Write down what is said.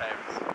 times.